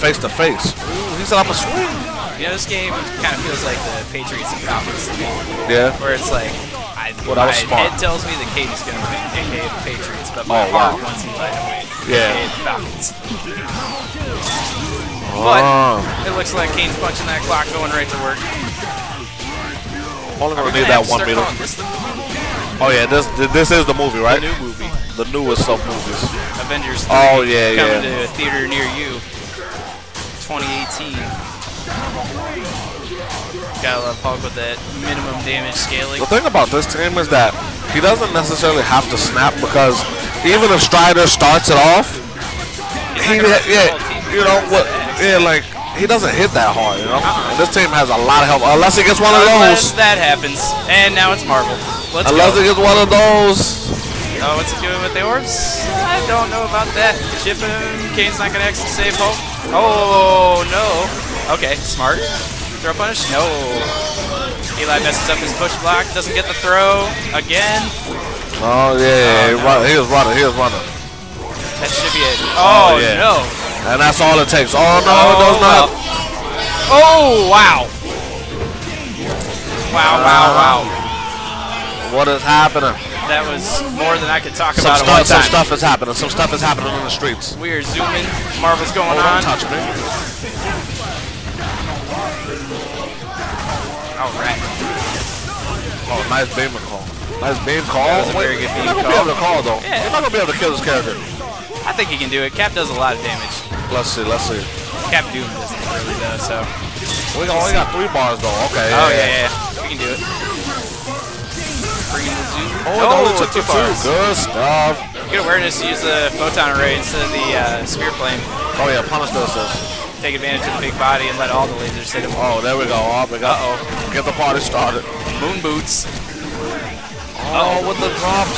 Face to face. Ooh, he said I'm a swing. You know, this game kind of feels like the Patriots and Falcons to me, Yeah. where it's like, I, Well, that was my smart. head tells me the Katie's going to win, aka the Patriots, but my Oh, heart wow. wants Eli to win, Yeah. aka the Falcons. Oh. It looks like Kane's punching that clock going right to work. Only Are gonna gonna need that one start meter. calling this the Oh yeah, this this is the movie, right? new movie? The newest of movies. Avengers 3 Oh, yeah, coming yeah. to a theater near you. 2018. Gotta love Hulk with that minimum damage scaling. The thing about this team is that he doesn't necessarily have to snap because even if Strider starts it off, he, yeah, you know what? Yeah, like he doesn't hit that hard, you know. And this team has a lot of help unless he gets one of Unless those. that happens. And now it's Marvel. Let's Unless go. he gets one of those. Oh, what's he doing with the orbs? I don't know about that. Chip him. Kane's not gonna actually save Hulk. Oh no. Okay, smart. Throw punish? No. Eli messes up his push block. Doesn't get the throw again. Oh yeah, Oh, he, no. he was running. He was running. That should be it. Oh, oh yeah. no. And that's all it takes. Oh no, Oh, it does not. Oh wow. Wow, wow, uh, wow. What is happening? That was more than I could talk Some about at one stuff, some stuff is happening. Some stuff is happening on the streets. We are zooming. Marvel's going Oh, on. touch me. All right. Oh, nice beam call. Nice beam call. That was a Wait, very good beam not gonna be able to call though. Yeah. You're not gonna be able to kill this character. I think he can do it. Cap does a lot of damage. Let's see. Let's see. Cap Doom doesn't really though, so. We only got three bars though. Okay. Oh yeah, yeah, we can do it. Bring in the zoom. Oh, it only took two the two. bars. Good stuff. Good awareness to use the photon array instead of the uh, spear flame. Oh yeah, punish the assist. Take advantage of the big body and let all the lasers hit him. Oh, there we go. Oh, we got. Uh-oh. Get the party started. Moon boots. Oh, with the drops.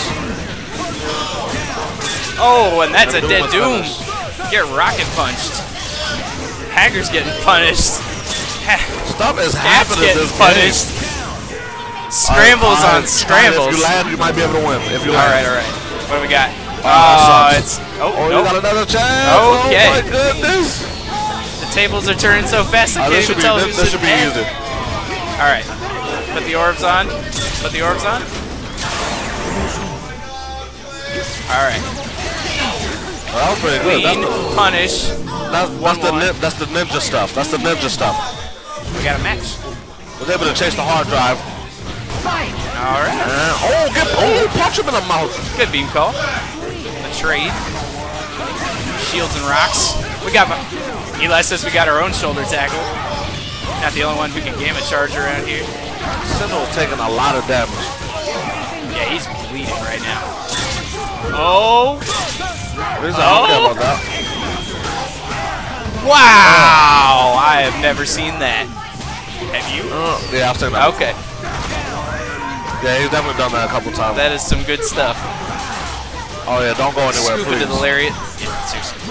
Oh, and that's a dead Doom. finished. Get rocket punched. Haggar's getting punished. Ha- Stuff is Cap's happening getting this punished. game. Scrambles Alright, on fine. scrambles. If you land, you might be able to win. If you All land. right, all right. What do we got? Oh, Oh, that uh, it's oh, Oh, you nope. got another chance. Okay. Oh my goodness. The tables are turning so fast I Oh, can't this even tell This, who's this should be easy. All right, put the orbs on. Put the orbs on. All right, Well, that was pretty good. That's the, punish. that's, that's, the, nin- that's the ninja stuff. That's the ninja stuff. We got a match. Was able to chase the hard drive. All right, And, oh, get, oh, punch him in the mouth. good beam call. The trade. Shields and rocks. We got. Eli says we got our own shoulder tackle. Not the only one who can gamma charge around here. Sentinel's taking a lot of damage. Yeah, he's bleeding right now. Oh, He's like, I don't care Oh. about that. wow! I have never seen that. Have you? Uh, yeah, I've seen that. Okay, Yeah, he's definitely done that a couple times. that is some good stuff. oh yeah, don't go anywhere, Scoop please. into the lariat. Yeah, seriously.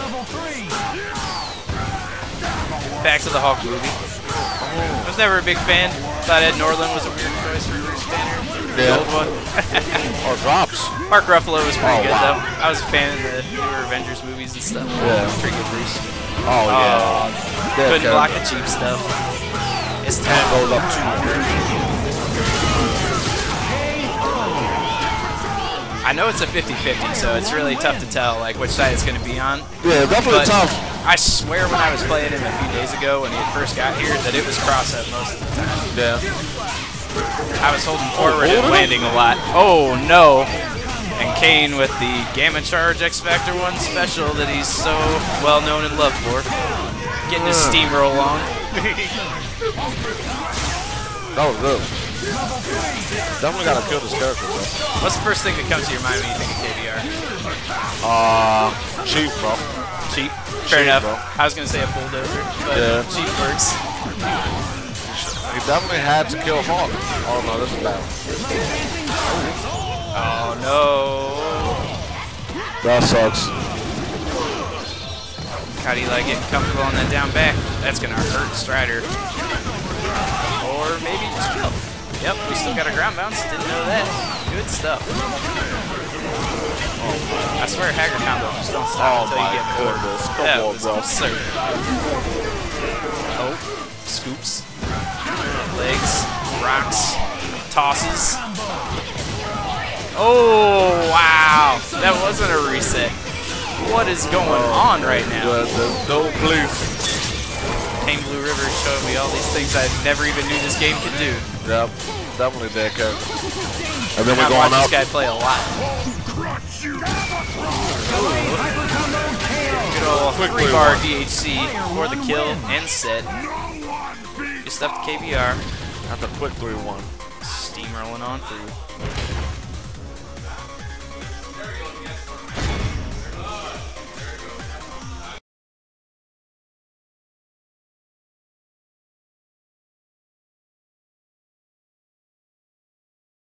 Back to the Hulk movie. I was never a big fan. Thought Ed Norton was a weird choice for Bruce Banner. The Yeah. old one. Or drops. Mark Ruffalo was pretty Oh, good wow. though. I was a fan of the newer Avengers movies and stuff. Yeah. Pretty good Bruce. Oh yeah. Oh, couldn't block the cheap stuff. It's time. goes up two. I know it's a 50-50, so it's really tough to tell like which side it's going to be on. Yeah, definitely tough. I swear when I was playing him a few days ago when he first got here that it was cross-up most of the time. Yeah. I was holding oh, forward holding and landing a lot. Oh no! And Kane with the Gamma Charge X Factor 1 special that he's so well known and loved for. Getting his steamroll on. That was good. Definitely gotta kill this character though. What's the first thing that comes to your mind when you think of KBR? Uh, cheap, bro. Cheap. Fair Cheap, enough. bro. I was gonna say a bulldozer, but Yeah. cheap works. He definitely had to kill Hawk. Oh no, this is bad. Oh no! That sucks. How do you like getting comfortable on that down back? That's gonna hurt Strider. Or maybe just kill. Yep, we still got a ground bounce. Didn't know that. Good stuff. Oh I swear Haggar combo just don't stop Oh until my you get bored. Oh, goodness. Come That on, was bro. absurd. Oh, scoops. Legs, rocks, tosses. Oh, wow. That wasn't a reset. What is going oh, on right now? The, the, no, please. BlueRiver showed me all these things I never even knew this game could do. Yep, definitely that character. And then we're going up. this guy play a lot. Good old three bar. DHC for the kill and set. Good stuff to KBR. That's a quick 3-1. Steamrolling on through.